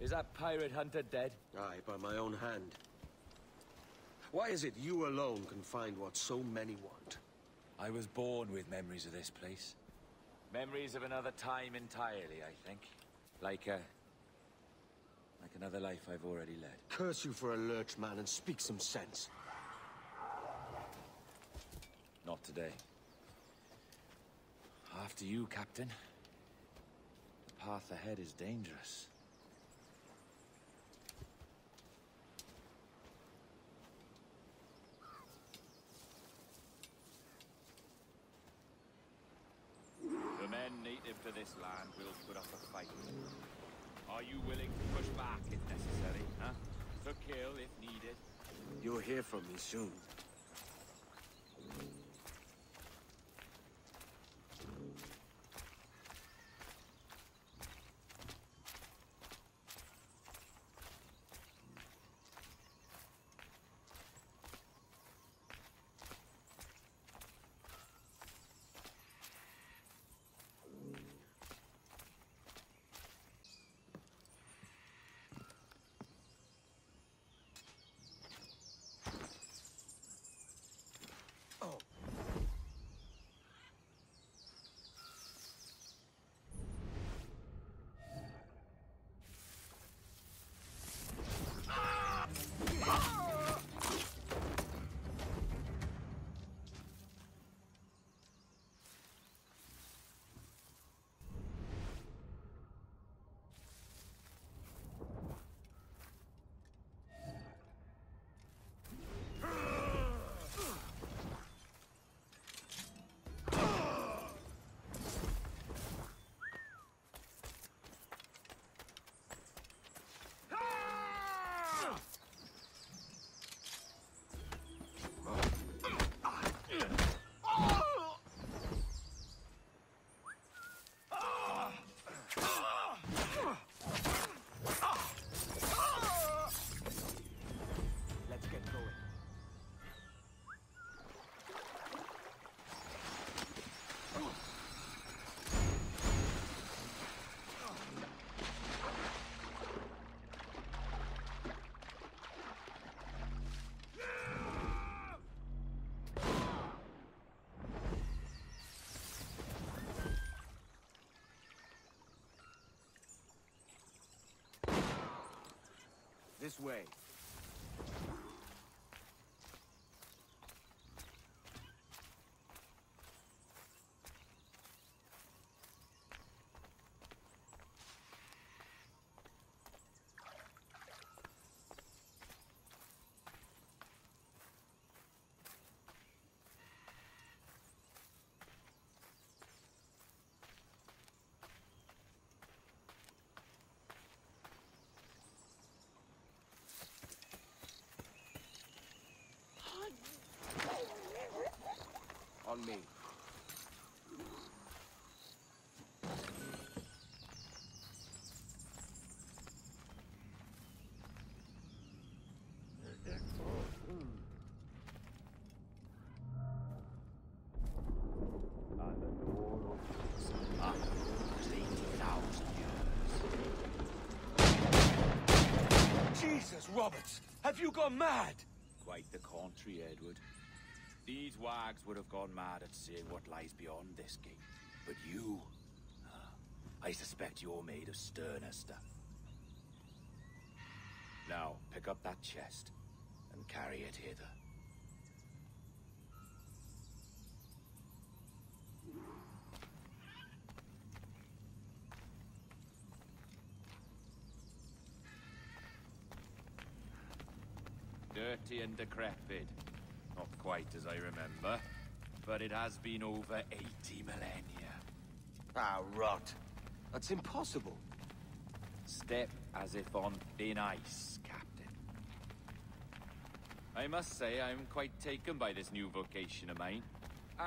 Is that pirate hunter dead? Aye, by my own hand. Why is it you alone can find what so many want? I was born with memories of this place. Memories of another time entirely, I think. Like a... Like another life I've already led. Curse you for a lurch, man, and speak some sense. Not today. After you, Captain. The path ahead is dangerous. The to this land will put up a fight. Are you willing to push back if necessary, huh? To kill if needed? You'll hear from me soon. This way. On me. Jesus, Roberts! Have you gone mad? Quite the contrary, Edward. These wags would have gone mad at seeing what lies beyond this gate. But you... ah, I suspect you're made of sterner stuff. Now, pick up that chest and carry it hither. Dirty and decrepit. Not quite as I remember, but it has been over 80 millennia. Ah, rot. That's impossible. Step as if on thin ice, Captain. I must say I'm quite taken by this new vocation of mine.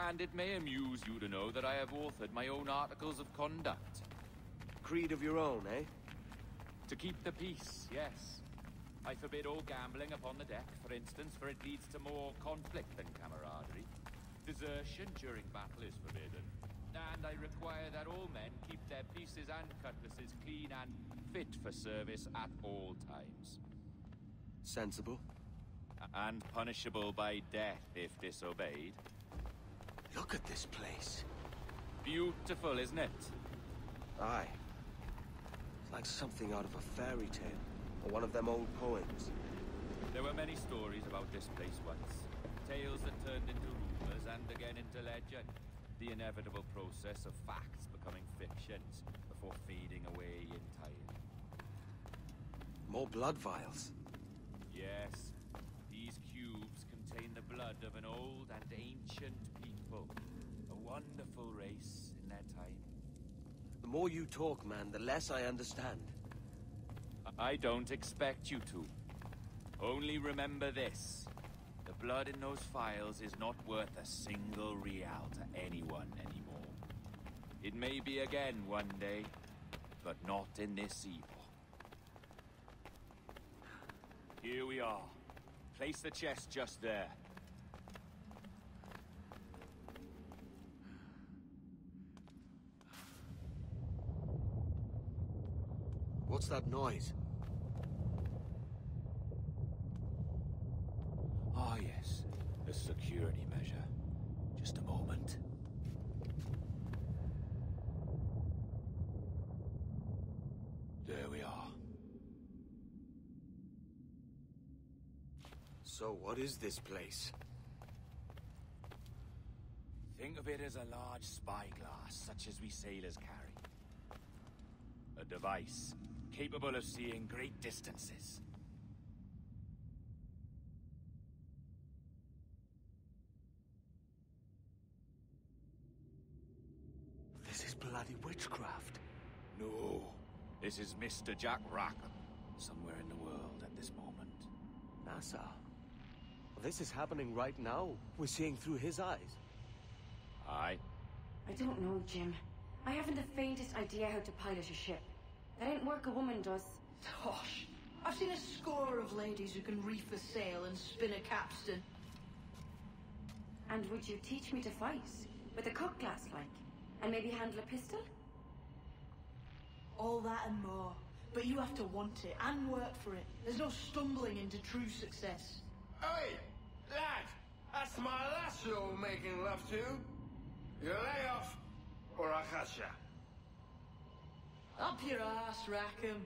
And it may amuse you to know that I have authored my own articles of conduct. Creed of your own, eh? To keep the peace, yes. I forbid all gambling upon the deck, for instance, for it leads to more conflict than camaraderie. Desertion during battle is forbidden. And I require that all men keep their pieces and cutlasses clean and fit for service at all times. Sensible. And punishable by death if disobeyed. Look at this place. Beautiful, isn't it? Aye. It's like something out of a fairy tale, or one of them old poems. There were many stories about this place once. Tales that turned into rumors and again into legend. The inevitable process of facts becoming fictions before fading away in time. More blood vials. Yes, these cubes contain the blood of an old and ancient people. A wonderful race in their time. The more you talk, man, the less I understand. I don't expect you to. Only remember this. The blood in those files is not worth a single real to anyone anymore. It may be again one day, but not in this evil. Here we are. Place the chest just there. What's that noise? Ah, yes. A security measure. Just a moment. There we are. So what is this place? Think of it as a large spyglass, such as we sailors carry. A device capable of seeing great distances. This is bloody witchcraft. No, this is Mr. Jack Rackham, somewhere in the world at this moment. NASA. This is happening right now. We're seeing through his eyes. Aye. I don't know, Jim. I haven't the faintest idea how to pilot a ship. That ain't work a woman does. Tosh. I've seen a score of ladies who can reef a sail and spin a capstan. And would you teach me to fight? With a cutlass, like? And maybe handle a pistol? All that and more. But you have to want it and work for it. There's no stumbling into true success. Hey, lad, that's my lass you're making love to. You lay off, or I'll catch ya. Up your ass, Rackham.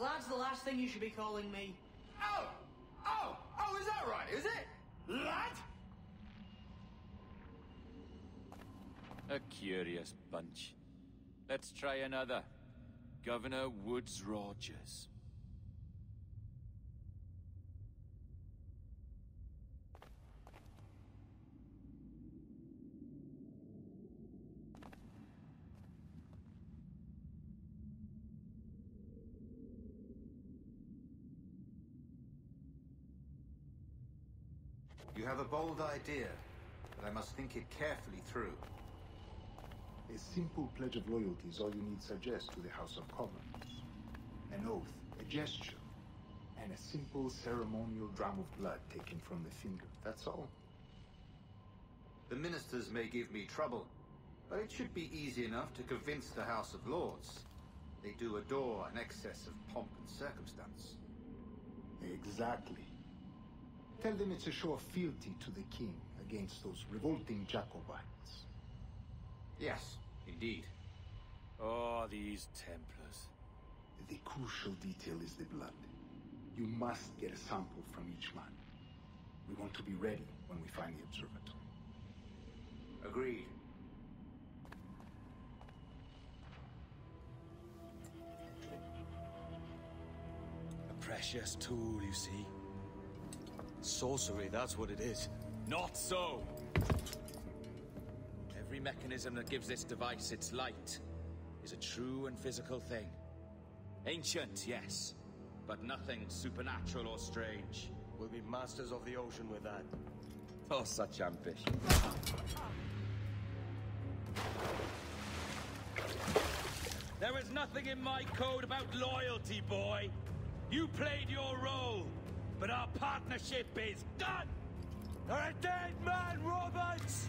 Lad's the last thing you should be calling me. Oh, oh, oh, is that right, is it? Lad? A curious bunch. Let's try another. Governor Woodes Rogers. You have a bold idea, but I must think it carefully through. A simple pledge of loyalty is all you need suggest to the House of Commons. An oath, a gesture, and a simple ceremonial dram of blood taken from the finger. That's all. The ministers may give me trouble, but it should be easy enough to convince the House of Lords. They do adore an excess of pomp and circumstance. Exactly. Tell them it's a show of fealty to the king against those revolting Jacobites. Yes, indeed. Oh, these Templars. The crucial detail is the blood. You must get a sample from each man. We want to be ready when we find the observatory. Agreed. A precious tool, you see. Sorcery, that's what it is. Not so! Mechanism that gives this device its light is a true and physical thing. Ancient, yes, but nothing supernatural or strange. We'll be masters of the ocean with that. Oh, such ambition. There is nothing in my code about loyalty, boy. You played your role, but our partnership is done! A dead man, Roberts!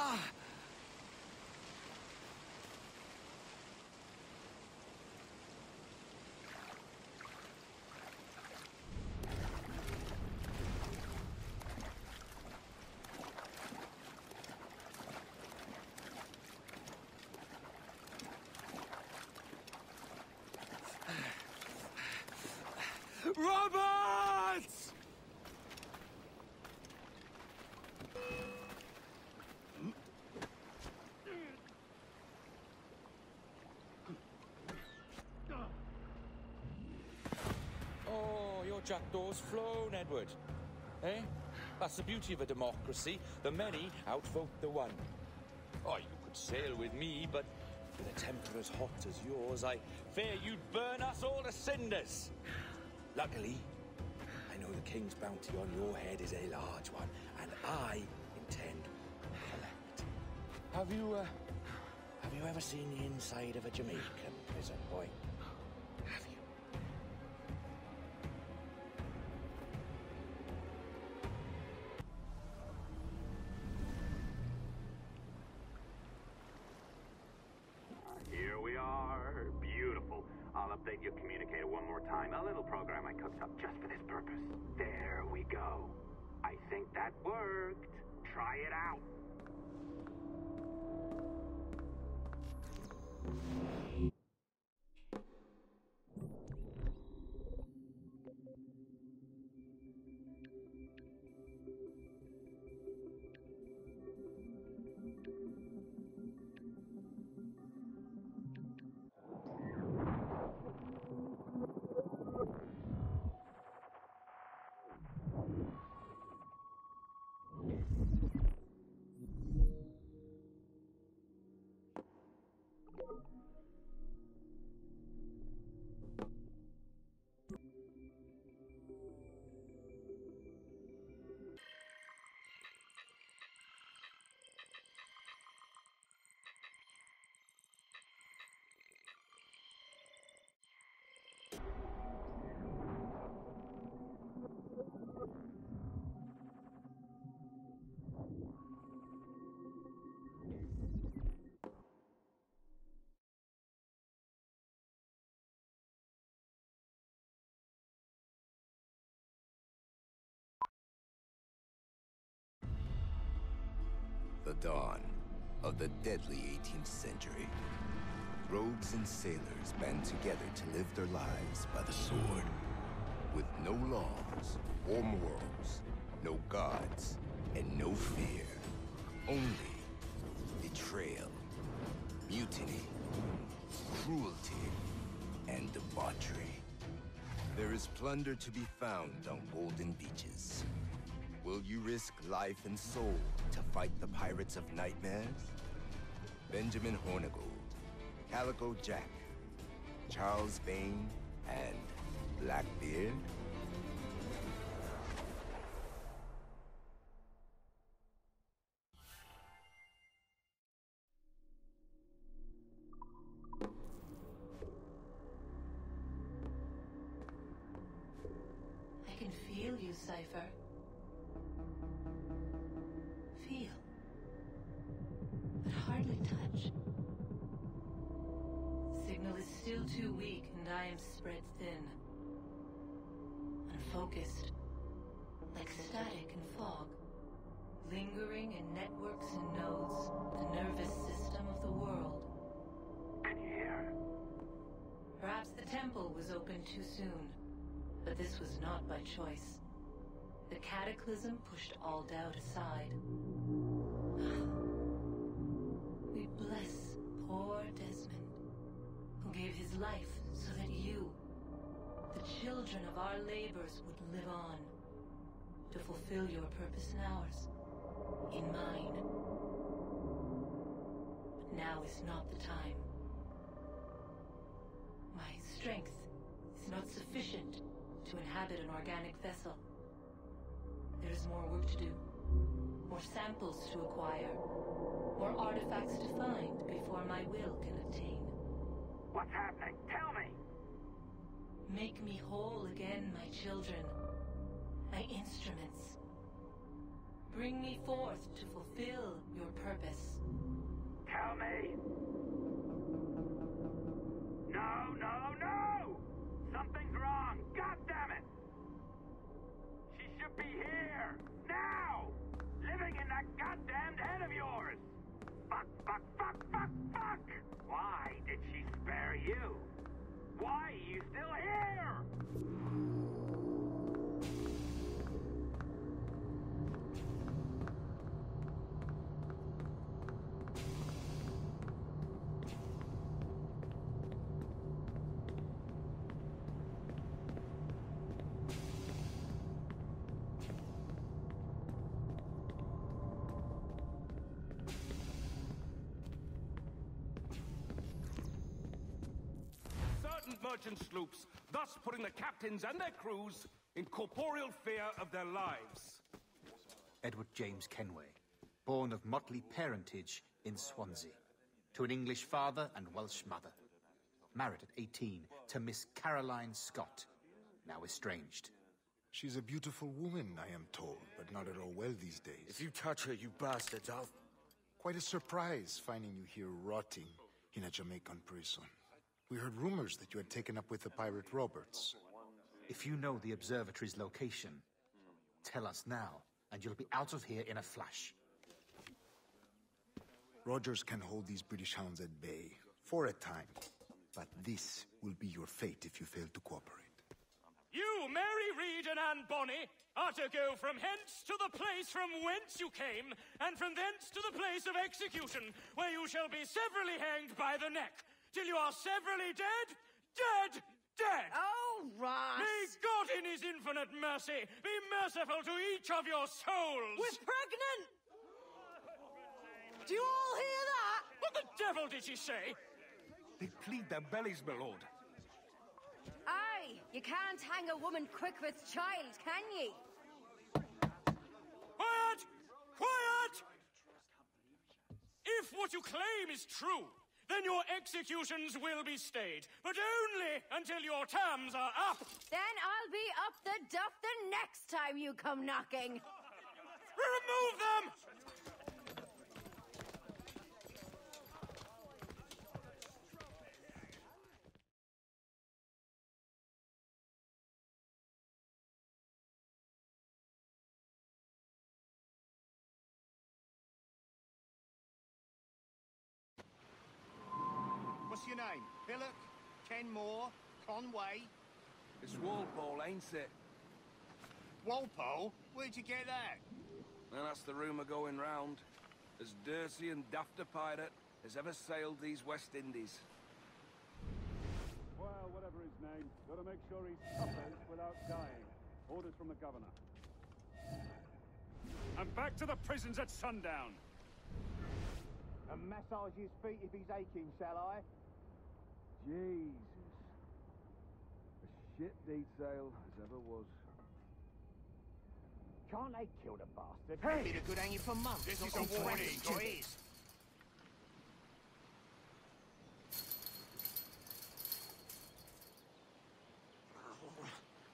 Ah! Robert! Jackdaw's flown, Edward. Eh? That's the beauty of a democracy. The many outvote the one. Oh, you could sail with me, but with a temper as hot as yours, I fear you'd burn us all to cinders. Luckily, I know the king's bounty on your head is a large one, and I intend to collect. Have you, uh, have you ever seen the inside of a Jamaican prison, boy? There we go. I think that worked. Try it out. Dawn of the deadly 18th century. Rogues and sailors band together to live their lives by the sword. With no laws or morals, no gods, and no fear. Only betrayal, mutiny, cruelty, and debauchery. There is plunder to be found on golden beaches. Will you risk life and soul to fight the pirates of nightmares? Benjamin Hornigold, Calico Jack, Charles Vane, and Blackbeard? This was not by choice. The cataclysm pushed all doubt aside. We bless poor Desmond, who gave his life so that you, the children of our labors, would live on, to fulfill your purpose in ours, in mine. But now is not the time. My strength is not sufficient to inhabit an organic vessel. There is more work to do. More samples to acquire. More artifacts to find before my will can obtain. What's happening? Tell me! Make me whole again, my children. My instruments. Bring me forth to fulfill your purpose. Tell me! No, no, no! Something's wrong! God damn it! She should be here! Now! Living in that goddamned head of yours! Fuck, fuck, fuck, fuck, fuck! Why did she spare you? Why are you still here? Merchant sloops, thus putting the captains and their crews in corporeal fear of their lives. Edward James Kenway, born of motley parentage in Swansea, to an English father and Welsh mother. Married at 18 to Miss Caroline Scott, now estranged. She's a beautiful woman, I am told, but not at all well these days. If you touch her, you bastards, I'll... Quite a surprise finding you here rotting in a Jamaican prison. We heard rumors that you had taken up with the pirate Roberts. If you know the observatory's location, tell us now, and you'll be out of here in a flash. Rogers can hold these British hounds at bay, for a time. But this will be your fate if you fail to cooperate. You, Mary Read and Anne Bonny, are to go from hence to the place from whence you came, and from thence to the place of execution, where you shall be severally hanged by the neck, till you are severally dead, dead, dead! Oh, Ross! May God in his infinite mercy be merciful to each of your souls! We're pregnant! Do you all hear that? What the devil did she say? They plead their bellies, my lord. Aye, you can't hang a woman quick with child, can ye? Quiet! Quiet! If what you claim is true, then your executions will be stayed, but only until your terms are up. Then I'll be up the duff the next time you come knocking. Remove them! Name? Billock? Kenmore? Conway? It's Walpole, ain't it? Walpole? Where'd you get that? Well, that's the rumour going round. As dirty and daft a pirate as ever sailed these West Indies. Well, whatever his name, gotta make sure he suffers without dying. Orders from the governor. And back to the prisons at sundown. And massage his feet if he's aching, shall I? Jesus. A shit detail as ever was. Can't they kill the bastard? Hey! Been a good hanging for months. This is a warning, twenty. boys.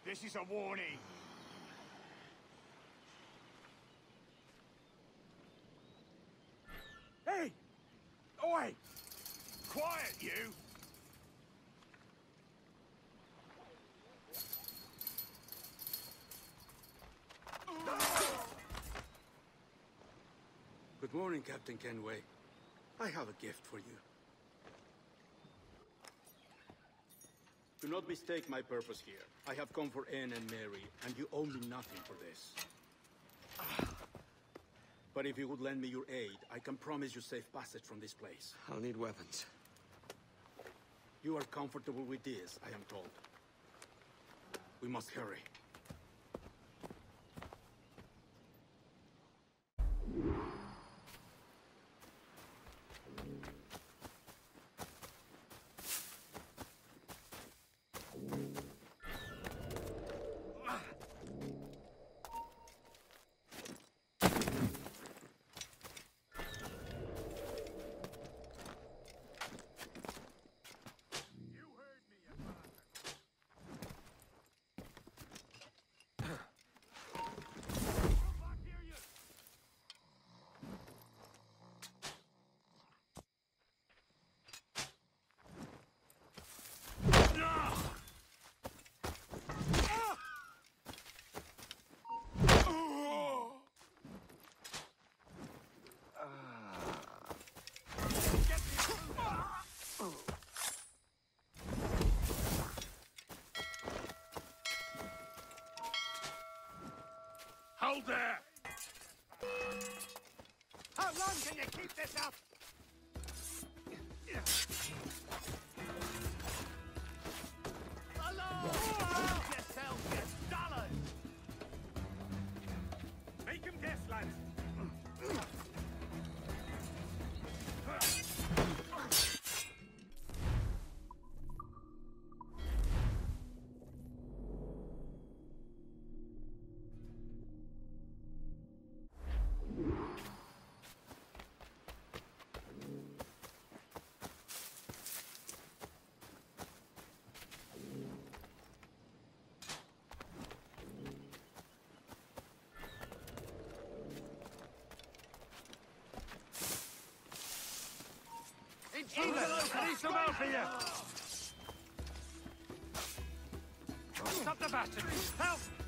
This is a warning. Hey! Oi! Quiet, you! Morning, Captain Kenway. I have a gift for you. Do not mistake my purpose here. I have come for Anne and Mary, and you owe me nothing for this. But if you would lend me your aid, I can promise you safe passage from this place. I'll need weapons. You are comfortable with this, I am told. We must hurry. Hold there! How long can you keep this up? I need some! Stop the bastard! Help!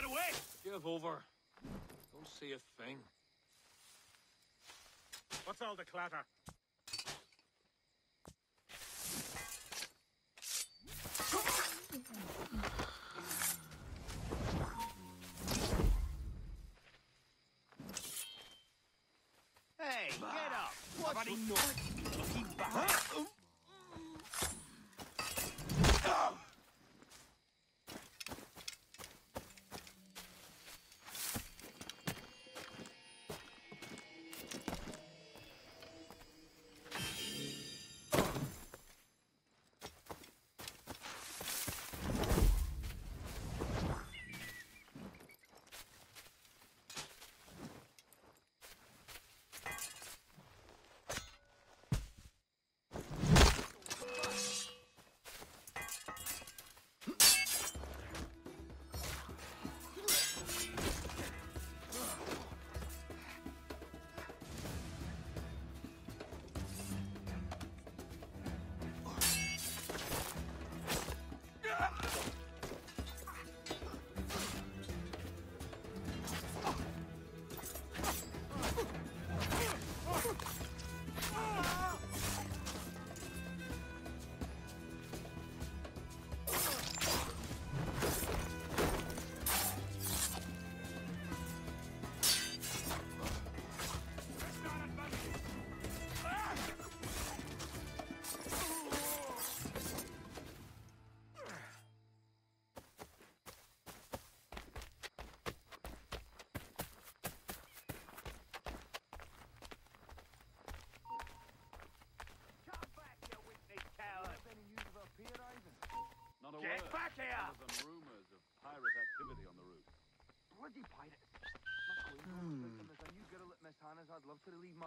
Get away! Give over. Don't see a thing. What's all the clatter? Hey, get up! What's Nobody back. Not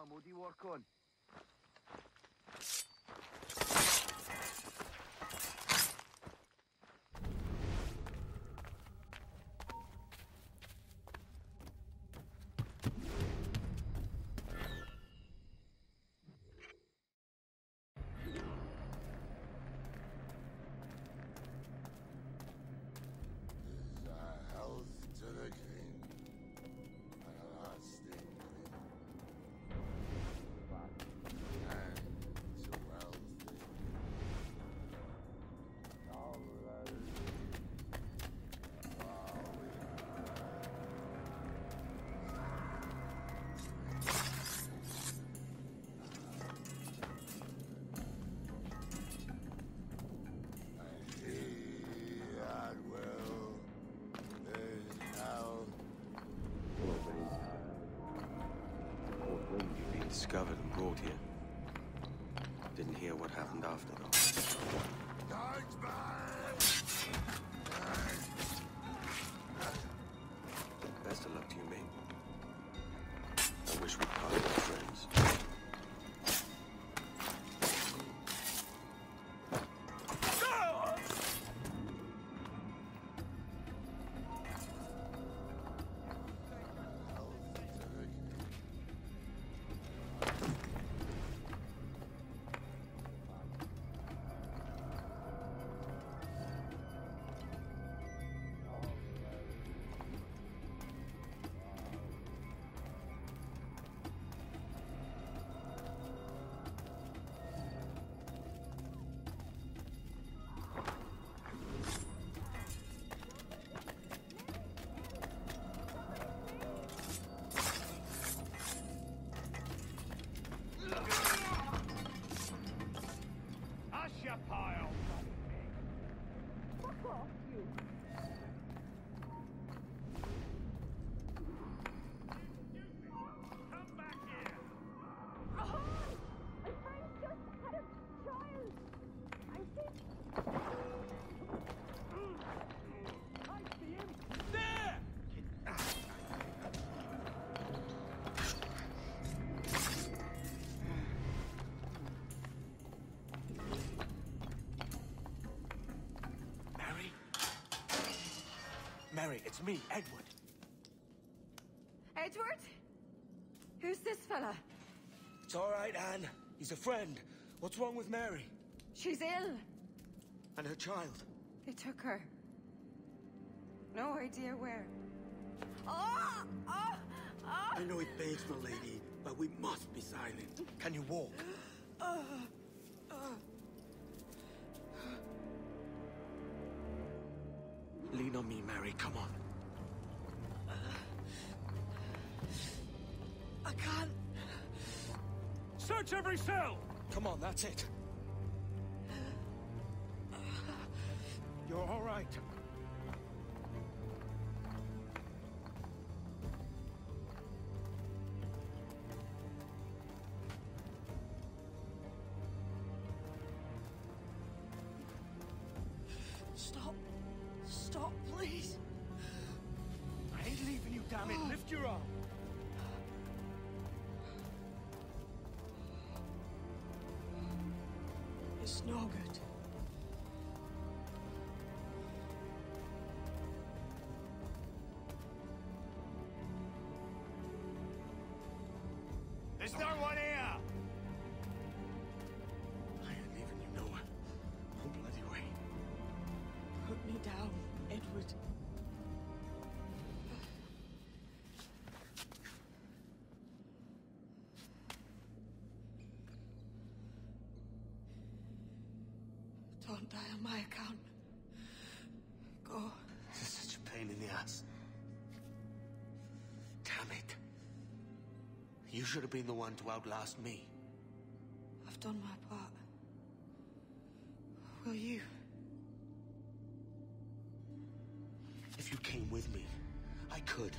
to relieve my work on. Discovered and brought here. Mary, it's me, Edward. Edward? Who's this fella? It's all right, Anne. He's a friend. What's wrong with Mary? She's ill. And her child? They took her. No idea where. Oh! Oh! Oh! I know it pains my lady, but we must be silent. Can you walk? Oh! Lean on me, Mary. Come on. Uh, I can't. Search every cell! Come on, that's it. You're all right. Don't die on my account. Go. This is such a pain in the ass. Damn it. You should have been the one to outlast me. I've done my part. Will you? If you came with me, I could.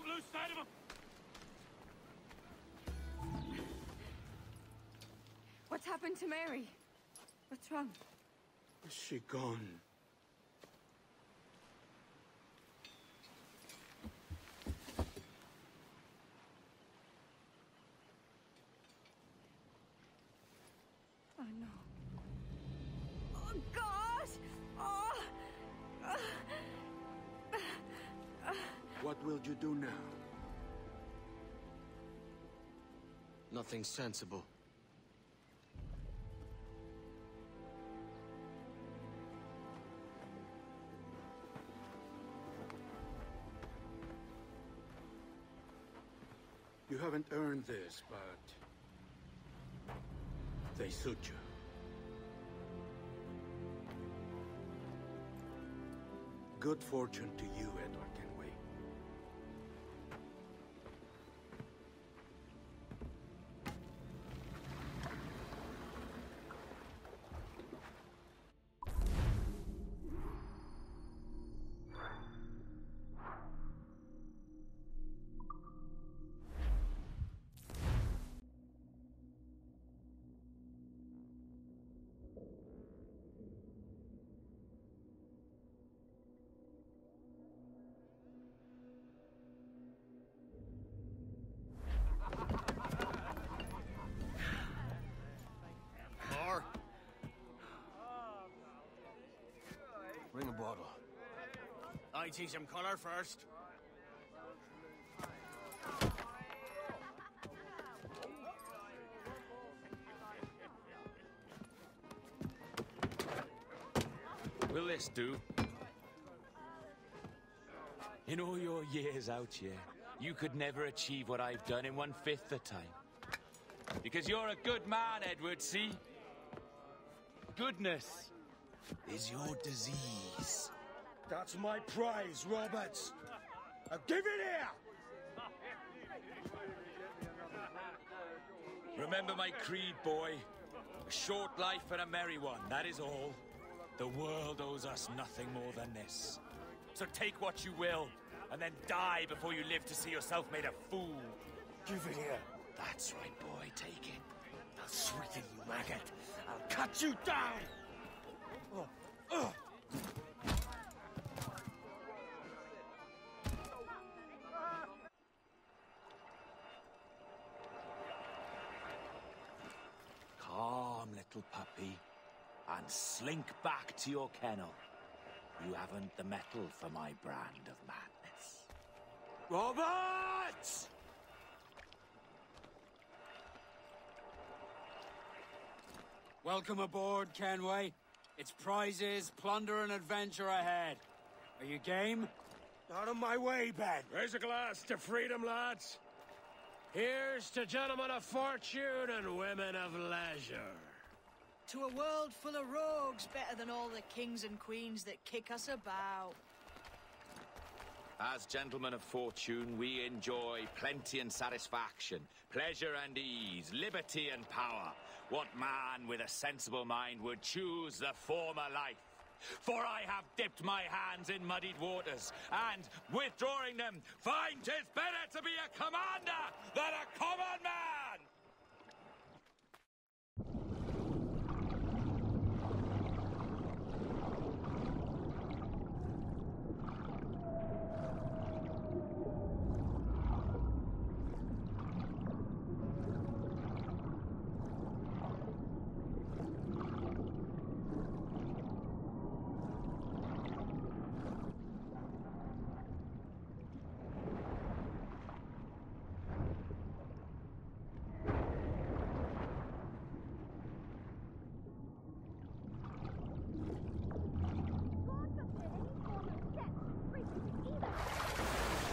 Don't lose sight of him! What's happened to Mary? What's wrong? Is she gone? What will you do now? Nothing sensible. You haven't earned this, but... They suit you. Good fortune to you, Edward I teach him colour first. Will this do? In all your years out here, you could never achieve what I've done in one-fifth the time. Because you're a good man, Edward, see? Goodness is your disease. That's my prize, Roberts. Now give it here! Remember my creed, boy. A short life and a merry one, that is all. The world owes us nothing more than this. So take what you will, and then die before you live to see yourself made a fool. Give it here. That's right, boy, take it. I'll sweeten you, maggot. I'll cut you down! Oh, oh. Little puppy, and slink back to your kennel. You haven't the mettle for my brand of madness. Roberts! Welcome aboard, Kenway. It's prizes, plunder, and adventure ahead. Are you game? Out of my way, Ben. Raise a glass to freedom, lads. Here's to gentlemen of fortune and women of leisure. To a world full of rogues better than all the kings and queens that kick us about. As gentlemen of fortune, we enjoy plenty and satisfaction, pleasure and ease, liberty and power. What man with a sensible mind would choose the former life? For I have dipped my hands in muddied waters, and, withdrawing them, find 'tis better to be a commander than a common man!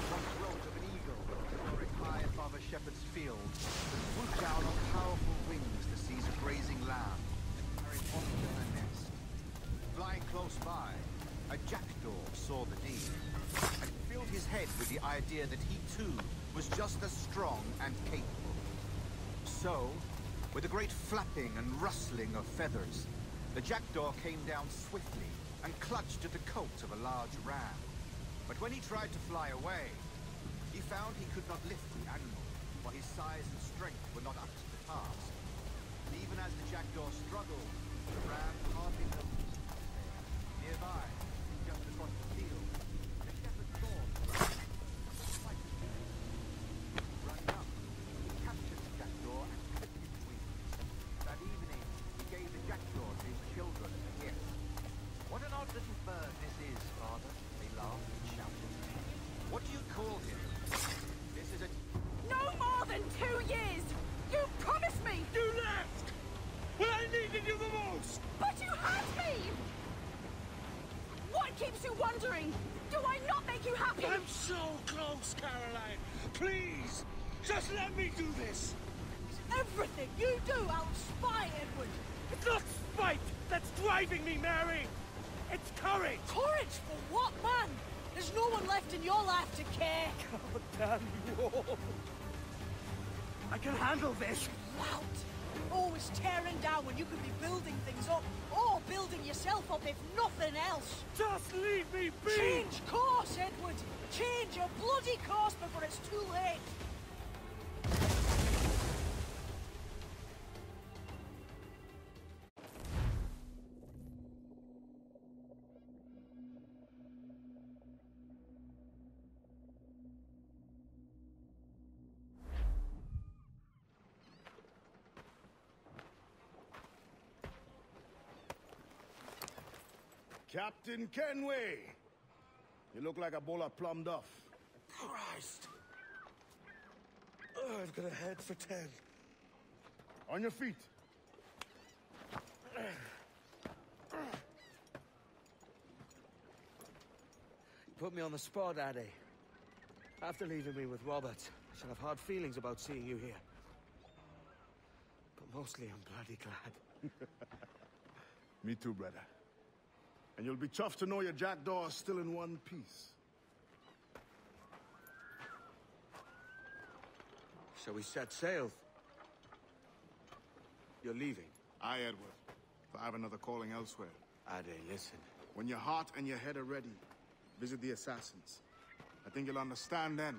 Once throat of an eagle, soaring high above a shepherd's field, that swooped down on powerful wings to seize a grazing lamb, carried off to her nest. Flying close by, a jackdaw saw the deed, and filled his head with the idea that he too was just as strong and capable. So, with a great flapping and rustling of feathers, the jackdaw came down swiftly and clutched at the coat of a large ram. But when he tried to fly away, he found he could not lift the animal, for his size and strength were not up to the task. And even as the jackdaw struggled, the ram hardly noticed. Nearby, you do, I'll spy, Edward! It's not spite that's driving me, Mary! It's courage! Courage for what, man? There's no one left in your life to care. God damn you all! I can handle this! Loud! Always tearing down when you could be building things up, or building yourself up if nothing else. Just leave me be! Change course, Edward! Change your bloody course before it's too late! Captain Kenway! You look like a bowl of plum duff. Christ! Oh, I've got a head for ten. On your feet. You put me on the spot, Ade. After leaving me with Robert, I shall have hard feelings about seeing you here. But mostly I'm bloody glad. Me too, brother. And you'll be tough to know your jackdaw is still in one piece. Shall we set sail? You're leaving? Aye, Edward. But I have another calling elsewhere. Ah, Ade, listen. When your heart and your head are ready, visit the assassins. I think you'll understand then